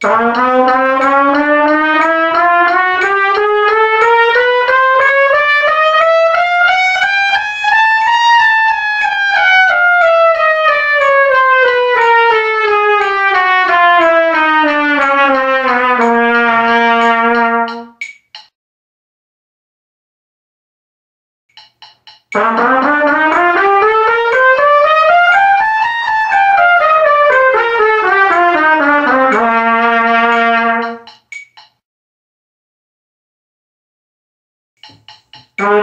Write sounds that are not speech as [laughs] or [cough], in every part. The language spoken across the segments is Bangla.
Bye. Todo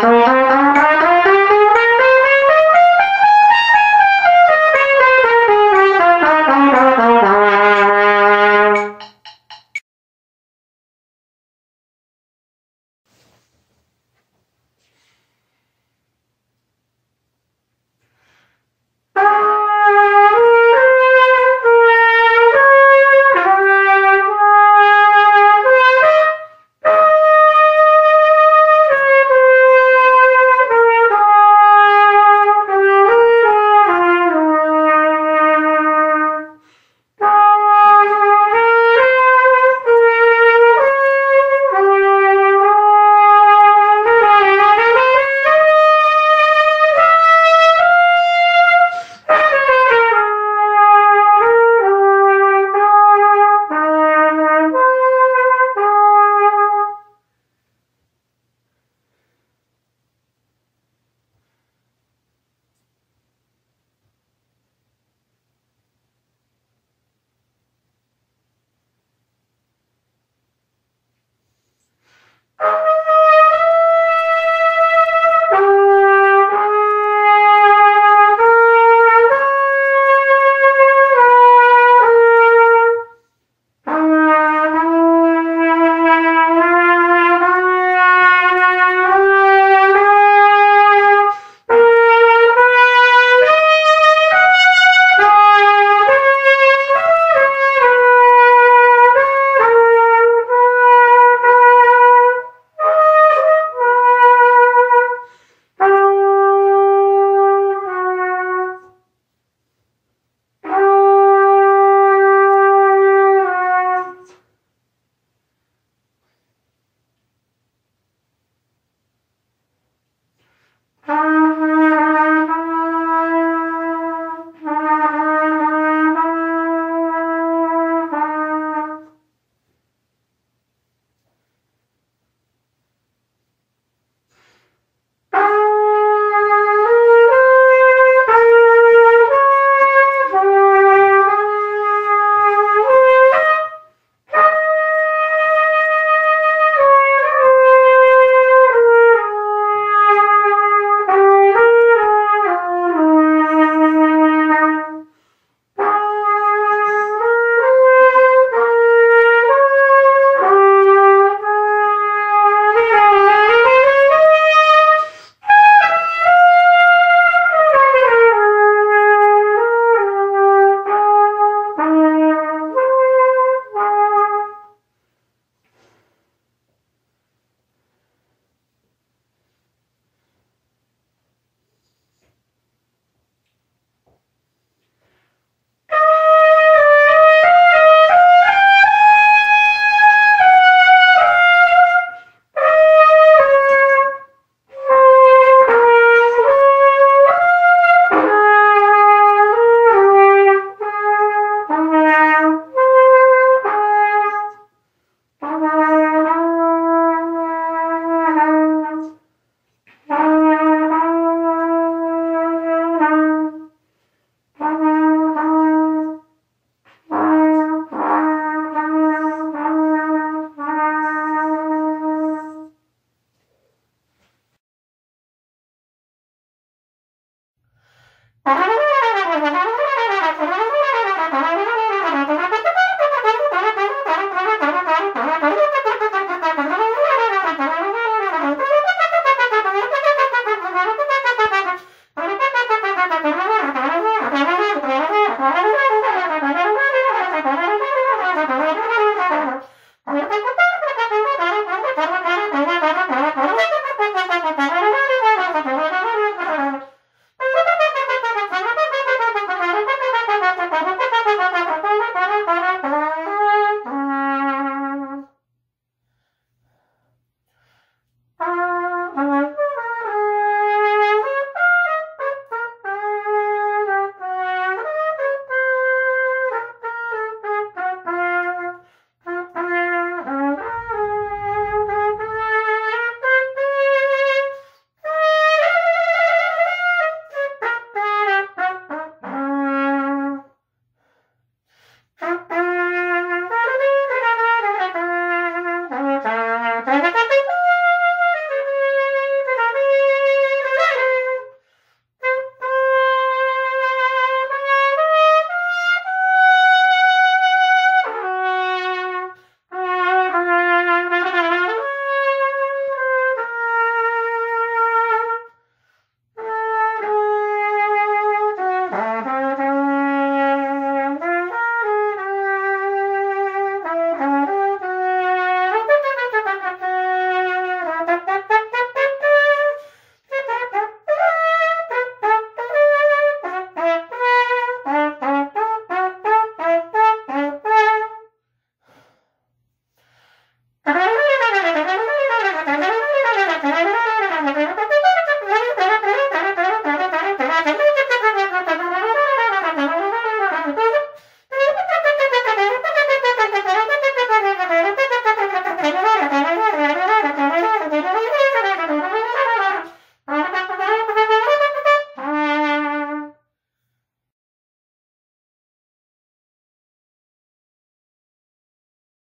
Ah! [laughs]